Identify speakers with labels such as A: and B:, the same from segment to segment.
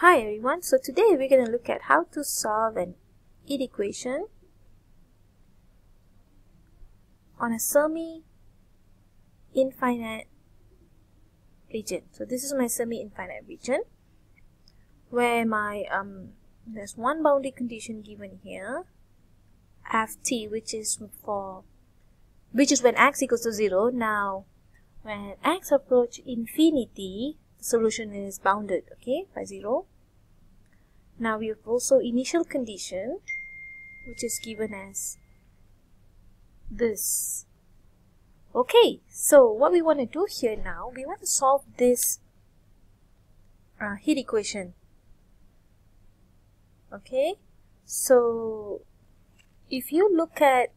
A: Hi everyone, so today we're going to look at how to solve an it equation on a semi-infinite region. So this is my semi-infinite region where my um there's one boundary condition given here ft which is for which is when x equals to 0. Now when x approach infinity solution is bounded okay by 0 now we have also initial condition which is given as this. Okay so what we want to do here now we want to solve this uh, heat equation. Okay so if you look at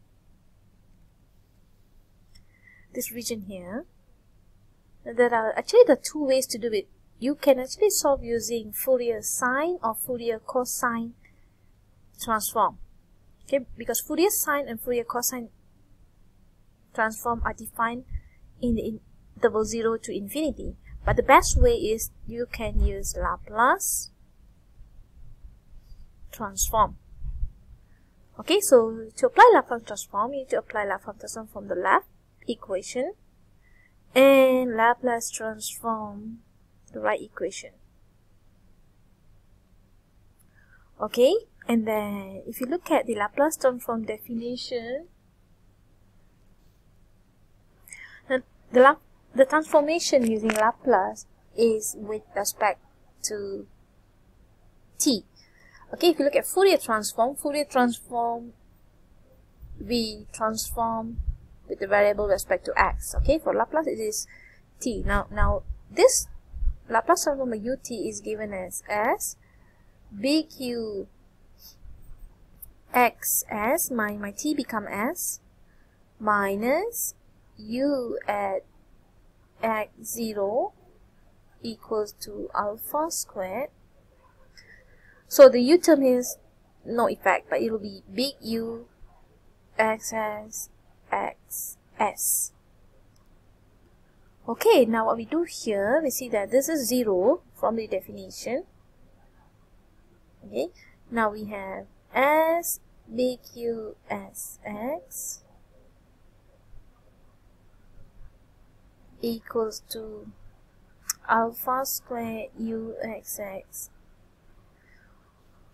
A: this region here there are actually the two ways to do it. You can actually solve using Fourier sine or Fourier cosine transform. Okay, because Fourier sine and Fourier cosine transform are defined in the interval 0 to infinity. But the best way is you can use Laplace transform. Okay, so to apply Laplace transform, you need to apply Laplace transform from the left equation and Laplace transform the right equation. Okay, and then if you look at the Laplace transform definition, the, the, the transformation using Laplace is with respect to t. Okay, if you look at Fourier transform, Fourier transform, we transform with the variable respect to x. Okay, for Laplace it is t. Now, now this Laplace transform of ut is given as s bq x s my my t become s minus u at x 0 equals to alpha squared. So the u term is no effect, but it will be big U x s x s. Okay now what we do here we see that this is 0 from the definition. Okay now we have s bq s x equals to alpha square u x x.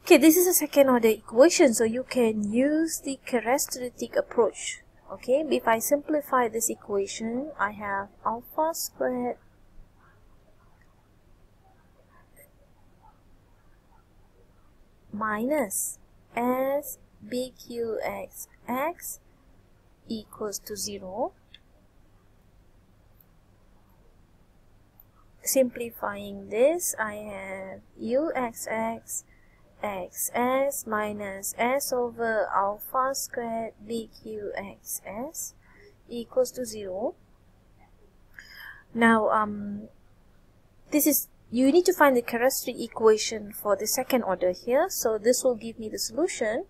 A: Okay this is a second order equation so you can use the characteristic approach okay if I simplify this equation I have alpha squared minus s bqx x equals to 0 simplifying this I have uxx xs minus s over alpha squared bqxs equals to 0. Now, um, this is, you need to find the characteristic equation for the second order here. So this will give me the solution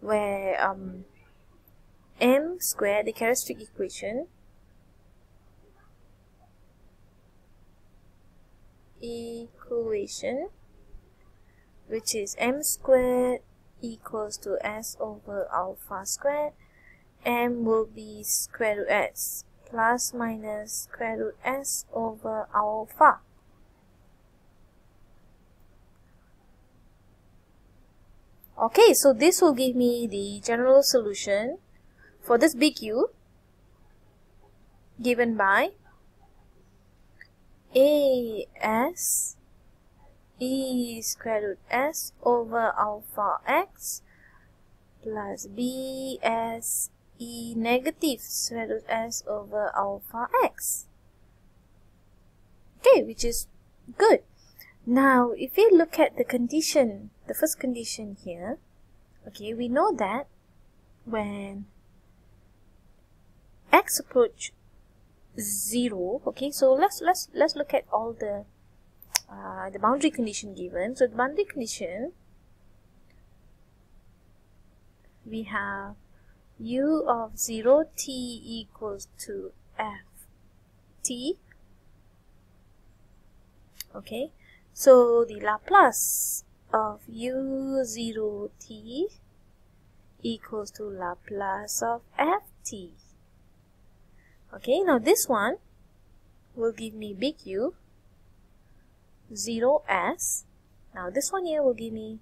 A: where um, m squared, the characteristic equation, equation which is m squared equals to s over alpha squared. m will be square root s plus minus square root s over alpha. Okay so this will give me the general solution for this big U given by a s e square root s over alpha x plus b s e negative square root s over alpha x. Okay, which is good. Now, if we look at the condition, the first condition here, okay, we know that when x approach 0, okay, so let's, let's, let's look at all the uh, the boundary condition given. So the boundary condition, we have u of 0 t equals to f t. Okay, So the Laplace of u0t equals to Laplace of ft. Okay, now this one will give me big U 0s. Now this one here will give me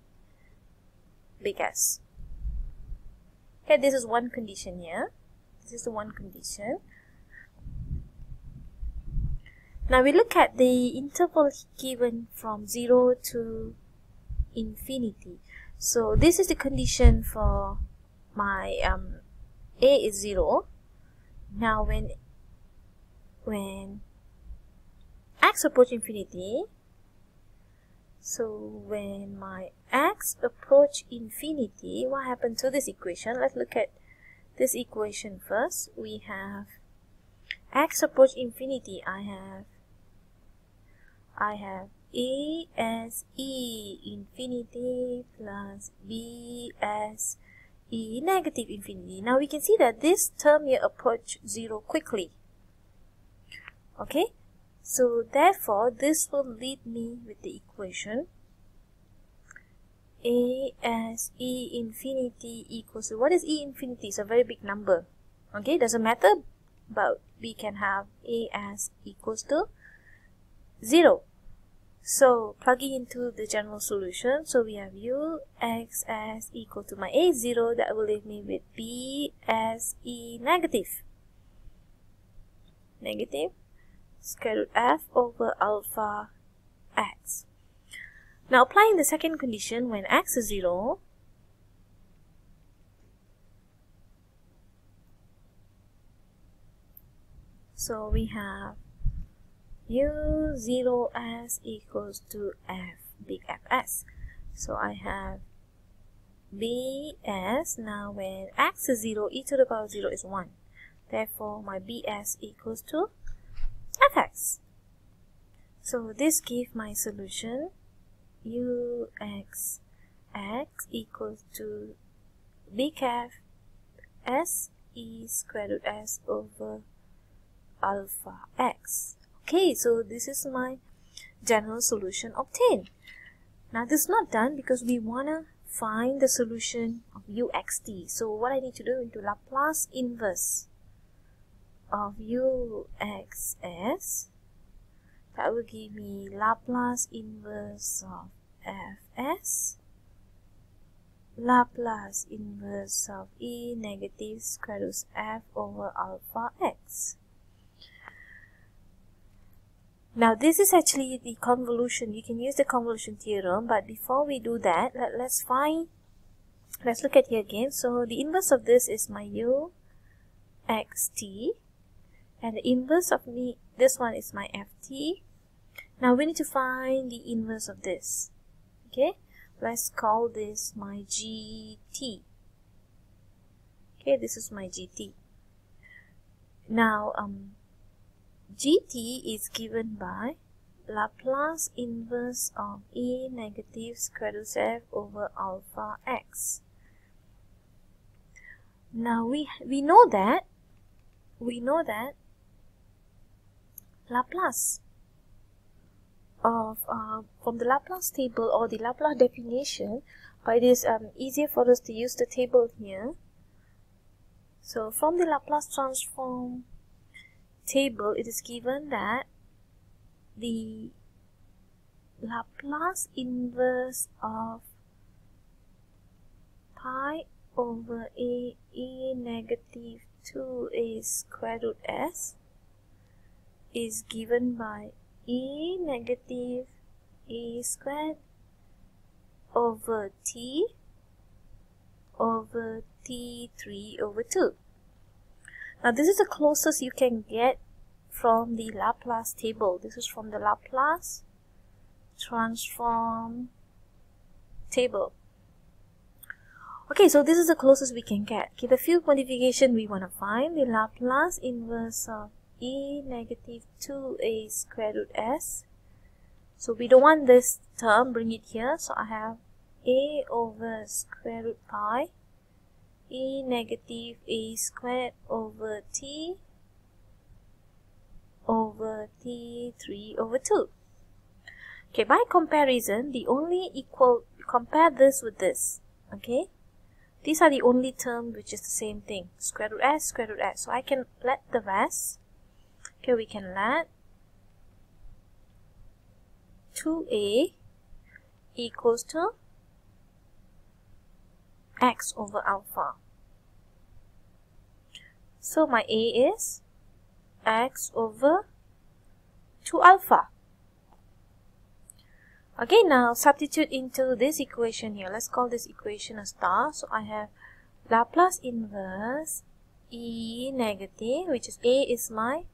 A: big S. Okay, this is one condition here. This is the one condition. Now we look at the interval given from 0 to infinity. So this is the condition for my um, a is 0. Now when when x approach infinity, so when my x approach infinity, what happens to this equation? Let's look at this equation first. We have x approach infinity. I have I have a as e infinity plus b as e negative infinity. Now we can see that this term here approach 0 quickly. Okay, so therefore this will lead me with the equation a as e infinity equals to what is e infinity? It's a very big number. Okay, doesn't matter, but we can have a as equals to 0. So plugging into the general solution, so we have u x as equal to my a 0, that will leave me with b as e negative. Negative square root f over alpha x. Now applying the second condition when x is 0, so we have u0s equals to f, big Fs. So I have bs, now when x is 0, e to the power 0 is 1. Therefore, my bs equals to fx. So this gives my solution ux x equals to big F s e square root s over alpha x. Okay, so this is my general solution obtained. Now this is not done because we want to find the solution of uxt. So what I need to do is into Laplace inverse of uxs that will give me Laplace inverse of fs Laplace inverse of e negative square root f over alpha x now this is actually the convolution. You can use the convolution theorem, but before we do that, let, let's find, let's look at here again. So the inverse of this is my u xt, and the inverse of me, this one is my ft. Now we need to find the inverse of this. Okay, let's call this my gt. Okay, this is my gt. Now, um, gt is given by Laplace inverse of e negative square root f over alpha x. Now we we know that we know that Laplace of uh, from the Laplace table or the Laplace definition, but it is um, easier for us to use the table here. So from the Laplace transform table, it is given that the Laplace inverse of pi over a e negative 2a square root s is given by e negative a squared over t over t3 over 2. Now this is the closest you can get from the Laplace table. This is from the Laplace transform table. Okay, so this is the closest we can get. Okay, the field modification we want to find the Laplace inverse of e negative 2a square root s. So we don't want this term, bring it here. So I have a over square root pi e negative a squared over t over t3 over 2. Okay, by comparison, the only equal, compare this with this, okay? These are the only term which is the same thing, square root s, square root s. So I can let the rest, okay, we can let 2a equals to x over alpha. So my a is x over 2 alpha. Okay, now substitute into this equation here. Let's call this equation a star. So I have Laplace inverse E negative, which is A is my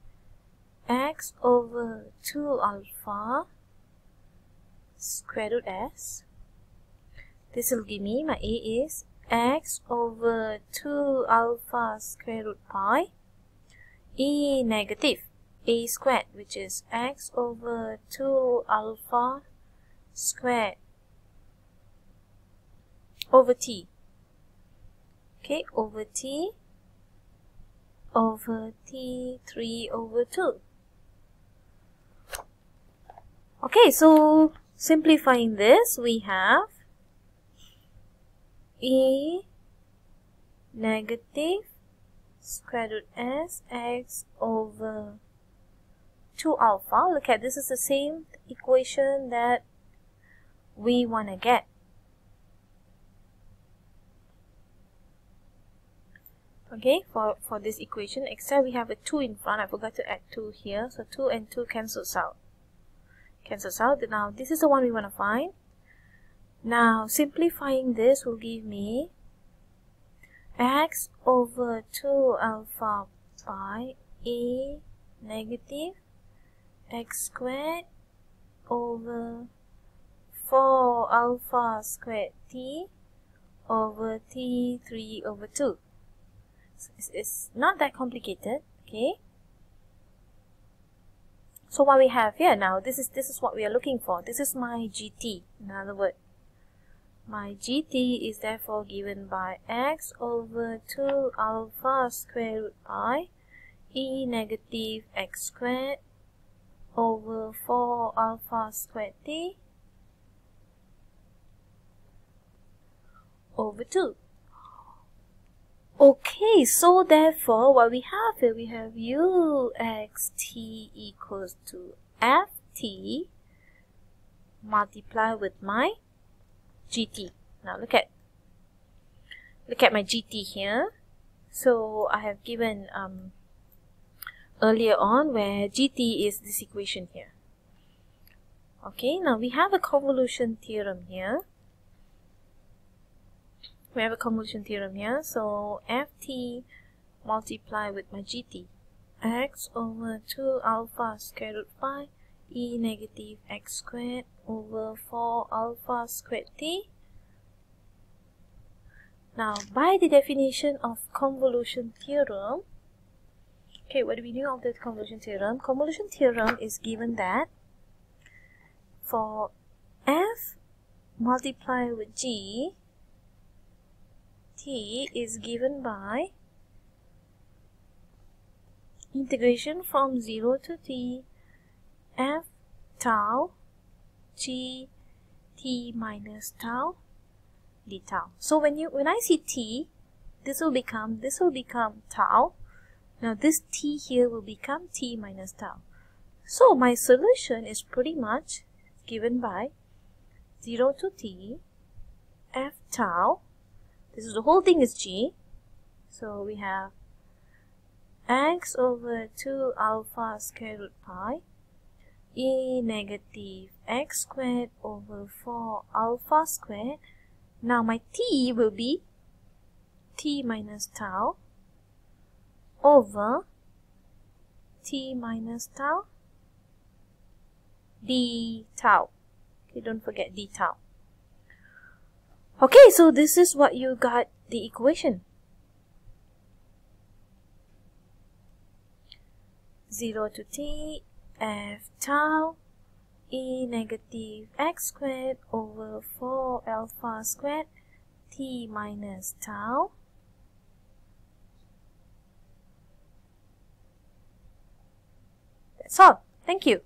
A: x over 2 alpha square root s. This will give me my A is x over 2 alpha square root pi E negative A squared, which is x over 2 alpha squared over t okay over t over t 3 over 2 okay so simplifying this we have e negative square root s x over 2 alpha look at this is the same equation that we want to get. Okay, for, for this equation, except we have a 2 in front. I forgot to add 2 here. So 2 and 2 cancels out. Cancels out. Now, this is the one we want to find. Now, simplifying this will give me x over 2 alpha pi a negative x squared over 4 alpha squared t over t 3 over 2. So it's, it's not that complicated, okay? So what we have here now, this is this is what we are looking for. This is my gt, in other words. My gt is therefore given by x over 2 alpha square root pi e negative x squared over 4 alpha squared t over 2. Okay, so therefore what we have here, we have uxt equals to ft multiply with my gt. Now look at look at my gt here. So I have given um, earlier on where gt is this equation here. Okay, now we have a convolution theorem here we have a convolution theorem here. So ft multiply with my gt x over 2 alpha square root pi e negative x squared over 4 alpha squared t. Now, by the definition of convolution theorem, okay, what do we know of the convolution theorem? Convolution theorem is given that for f multiply with g t is given by integration from 0 to t f tau g t minus tau d tau. So when you when I see t, this will become this will become tau. Now this t here will become t minus tau. So my solution is pretty much given by 0 to t f tau this is the whole thing is g. So we have x over 2 alpha square root pi e negative x squared over 4 alpha squared. Now my t will be t minus tau over t minus tau d tau. Okay don't forget d tau Okay, so this is what you got the equation. 0 to t f tau e negative x squared over 4 alpha squared t minus tau That's all. Thank you.